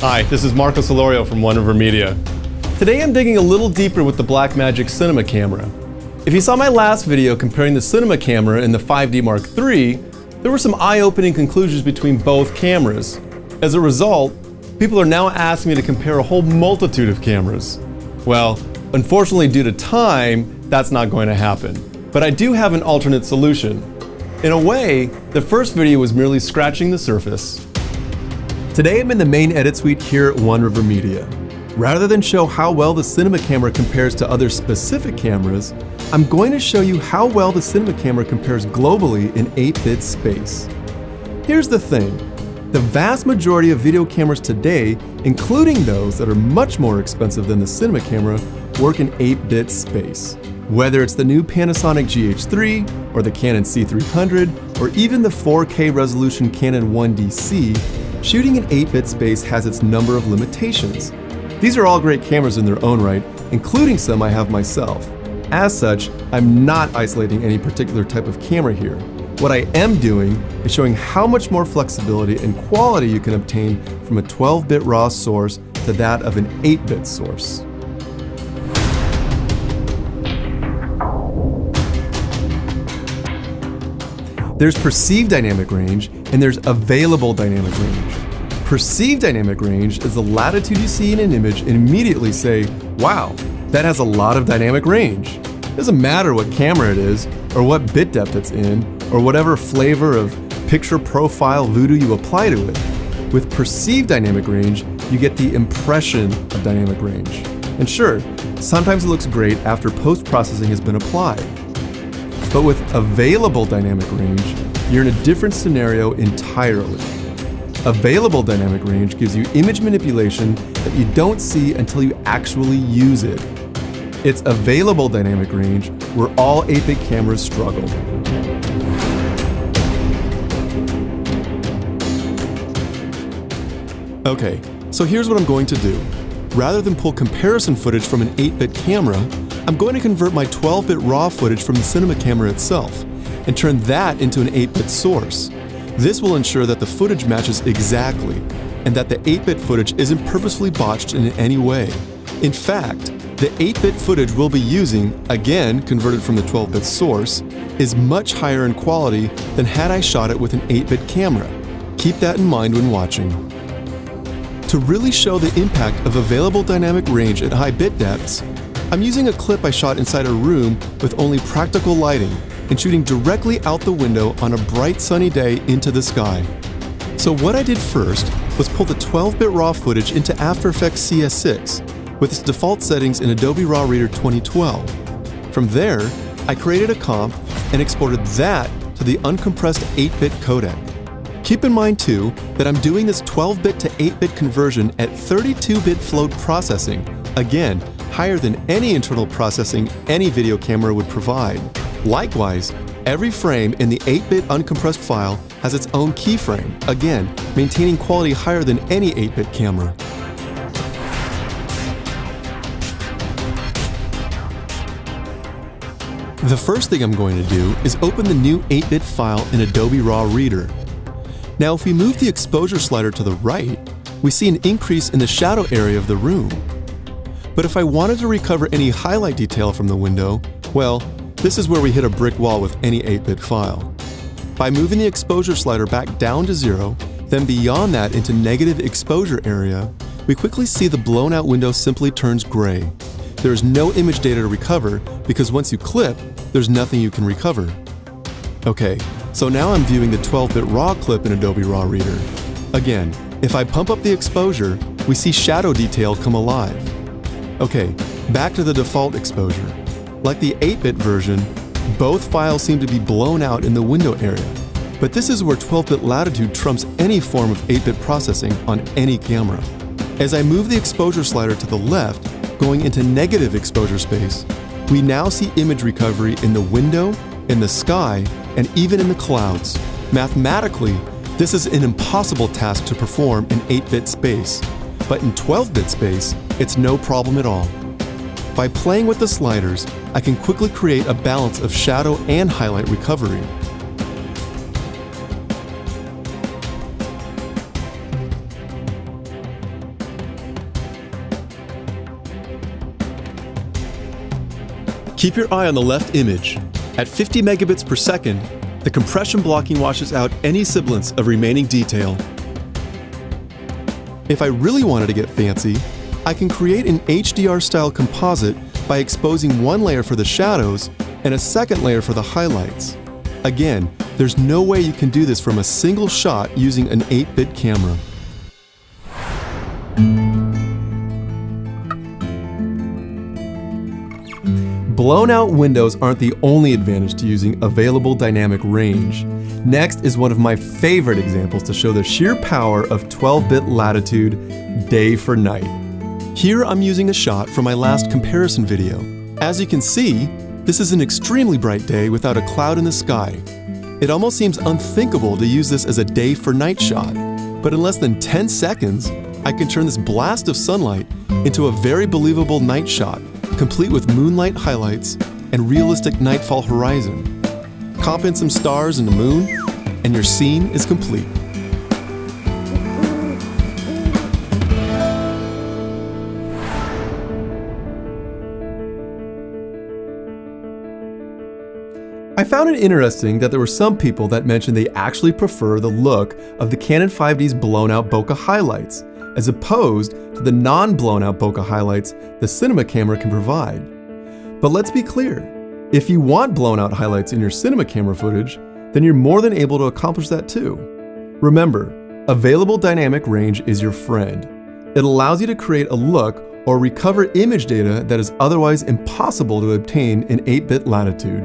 Hi, this is Marco Solorio from OneRiver Media. Today I'm digging a little deeper with the Blackmagic Cinema camera. If you saw my last video comparing the Cinema camera and the 5D Mark III, there were some eye-opening conclusions between both cameras. As a result, people are now asking me to compare a whole multitude of cameras. Well, unfortunately due to time, that's not going to happen. But I do have an alternate solution. In a way, the first video was merely scratching the surface. Today I'm in the main edit suite here at OneRiver Media. Rather than show how well the cinema camera compares to other specific cameras, I'm going to show you how well the cinema camera compares globally in 8-bit space. Here's the thing, the vast majority of video cameras today, including those that are much more expensive than the cinema camera, work in 8-bit space. Whether it's the new Panasonic GH3, or the Canon C300, or even the 4K resolution Canon 1DC, shooting in 8-bit space has its number of limitations. These are all great cameras in their own right, including some I have myself. As such, I'm not isolating any particular type of camera here. What I am doing is showing how much more flexibility and quality you can obtain from a 12-bit RAW source to that of an 8-bit source. There's perceived dynamic range and there's available dynamic range. Perceived dynamic range is the latitude you see in an image and immediately say, wow, that has a lot of dynamic range. It doesn't matter what camera it is, or what bit depth it's in, or whatever flavor of picture profile voodoo you apply to it. With perceived dynamic range, you get the impression of dynamic range. And sure, sometimes it looks great after post-processing has been applied. But with available dynamic range, you're in a different scenario entirely. Available dynamic range gives you image manipulation that you don't see until you actually use it. It's available dynamic range where all 8-bit cameras struggle. Okay, so here's what I'm going to do. Rather than pull comparison footage from an 8-bit camera, I'm going to convert my 12-bit RAW footage from the cinema camera itself and turn that into an 8-bit source. This will ensure that the footage matches exactly and that the 8-bit footage isn't purposefully botched in any way. In fact, the 8-bit footage we'll be using, again converted from the 12-bit source, is much higher in quality than had I shot it with an 8-bit camera. Keep that in mind when watching. To really show the impact of available dynamic range at high bit depths, I'm using a clip I shot inside a room with only practical lighting and shooting directly out the window on a bright sunny day into the sky. So what I did first was pull the 12-bit RAW footage into After Effects CS6 with its default settings in Adobe RAW Reader 2012. From there, I created a comp and exported that to the uncompressed 8-bit codec. Keep in mind too that I'm doing this 12-bit to 8-bit conversion at 32-bit float processing, again, higher than any internal processing any video camera would provide. Likewise, every frame in the 8-bit uncompressed file has its own keyframe, again, maintaining quality higher than any 8-bit camera. The first thing I'm going to do is open the new 8-bit file in Adobe RAW Reader. Now if we move the exposure slider to the right, we see an increase in the shadow area of the room. But if I wanted to recover any highlight detail from the window, well, this is where we hit a brick wall with any 8-bit file. By moving the exposure slider back down to zero, then beyond that into negative exposure area, we quickly see the blown out window simply turns gray. There is no image data to recover because once you clip, there's nothing you can recover. Okay, so now I'm viewing the 12-bit RAW clip in Adobe RAW Reader. Again, if I pump up the exposure, we see shadow detail come alive. Okay, back to the default exposure. Like the 8-bit version, both files seem to be blown out in the window area, but this is where 12-bit latitude trumps any form of 8-bit processing on any camera. As I move the exposure slider to the left, going into negative exposure space, we now see image recovery in the window, in the sky, and even in the clouds. Mathematically, this is an impossible task to perform in 8-bit space, but in 12-bit space, it's no problem at all. By playing with the sliders, I can quickly create a balance of shadow and highlight recovery. Keep your eye on the left image. At 50 megabits per second, the compression blocking washes out any semblance of remaining detail if I really wanted to get fancy, I can create an HDR-style composite by exposing one layer for the shadows and a second layer for the highlights. Again, there's no way you can do this from a single shot using an 8-bit camera. Blown out windows aren't the only advantage to using available dynamic range. Next is one of my favorite examples to show the sheer power of 12-bit latitude day for night. Here I'm using a shot from my last comparison video. As you can see, this is an extremely bright day without a cloud in the sky. It almost seems unthinkable to use this as a day for night shot, but in less than 10 seconds, I can turn this blast of sunlight into a very believable night shot, complete with moonlight highlights and realistic nightfall horizon. Comp in some stars and the moon, and your scene is complete. I found it interesting that there were some people that mentioned they actually prefer the look of the Canon 5D's blown out bokeh highlights, as opposed to the non blown out bokeh highlights the cinema camera can provide. But let's be clear if you want blown out highlights in your cinema camera footage, then you're more than able to accomplish that too. Remember, available dynamic range is your friend. It allows you to create a look or recover image data that is otherwise impossible to obtain in 8 bit latitude.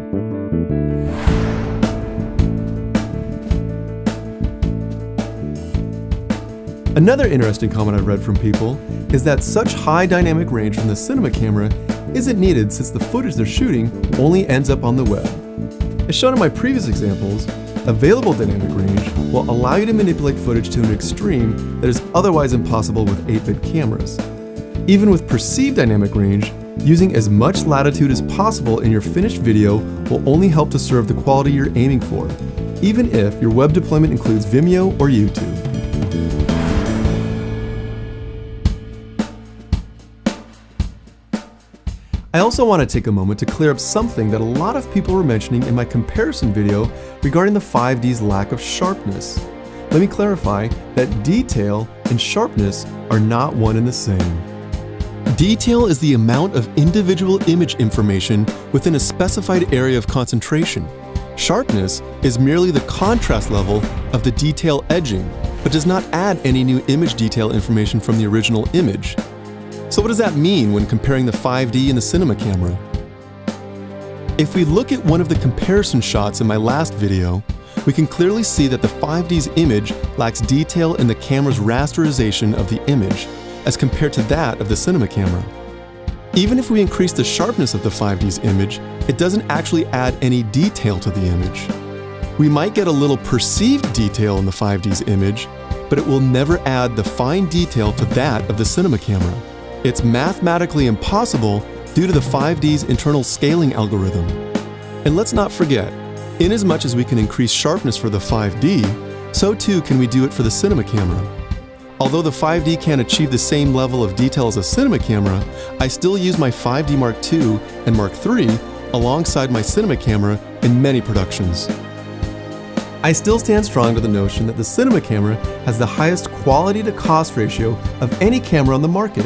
Another interesting comment I've read from people is that such high dynamic range from the cinema camera isn't needed since the footage they're shooting only ends up on the web. As shown in my previous examples, available dynamic range will allow you to manipulate footage to an extreme that is otherwise impossible with 8-bit cameras. Even with perceived dynamic range, using as much latitude as possible in your finished video will only help to serve the quality you're aiming for, even if your web deployment includes Vimeo or YouTube. I also want to take a moment to clear up something that a lot of people were mentioning in my comparison video regarding the 5D's lack of sharpness. Let me clarify that detail and sharpness are not one and the same. Detail is the amount of individual image information within a specified area of concentration. Sharpness is merely the contrast level of the detail edging, but does not add any new image detail information from the original image. So what does that mean when comparing the 5D and the cinema camera? If we look at one of the comparison shots in my last video, we can clearly see that the 5D's image lacks detail in the camera's rasterization of the image as compared to that of the cinema camera. Even if we increase the sharpness of the 5D's image, it doesn't actually add any detail to the image. We might get a little perceived detail in the 5D's image, but it will never add the fine detail to that of the cinema camera. It's mathematically impossible due to the 5D's internal scaling algorithm. And let's not forget, inasmuch as we can increase sharpness for the 5D, so too can we do it for the cinema camera. Although the 5D can't achieve the same level of detail as a cinema camera, I still use my 5D Mark II and Mark III alongside my cinema camera in many productions. I still stand strong to the notion that the cinema camera has the highest quality to cost ratio of any camera on the market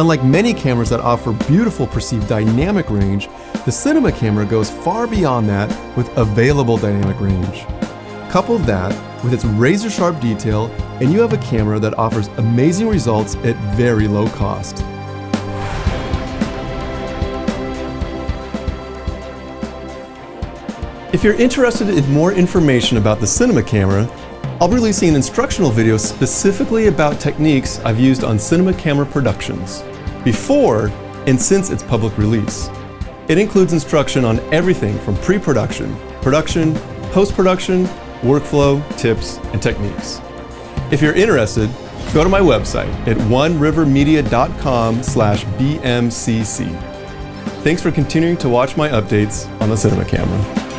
Unlike many cameras that offer beautiful perceived dynamic range, the cinema camera goes far beyond that with available dynamic range. Couple that with its razor sharp detail and you have a camera that offers amazing results at very low cost. If you're interested in more information about the cinema camera, I'll be releasing an instructional video specifically about techniques I've used on cinema camera productions, before and since its public release. It includes instruction on everything from pre-production, production, post-production, workflow, tips, and techniques. If you're interested, go to my website at onerivermedia.com slash bmcc. Thanks for continuing to watch my updates on the cinema camera.